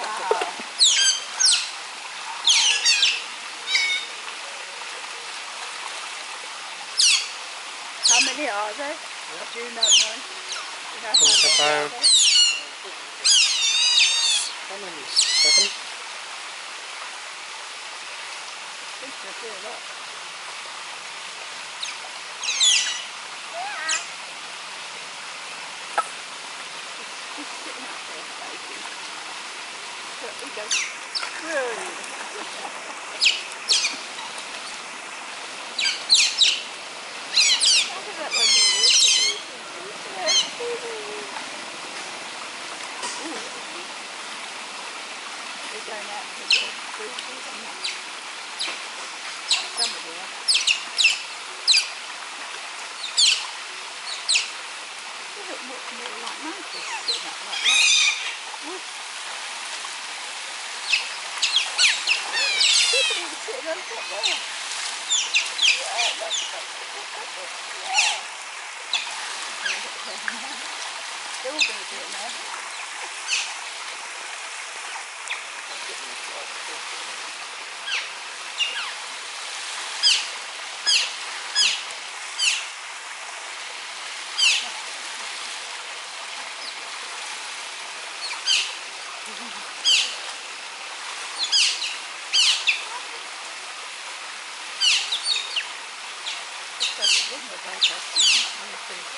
Wow. How many are there? Do you not know? Do you know how It's many are there? How many? Seven? I think there'll a lot. They look more, like monkeys People even sitting on top there. Yeah, look, look, читать сегодня, да, часто.